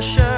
pressure.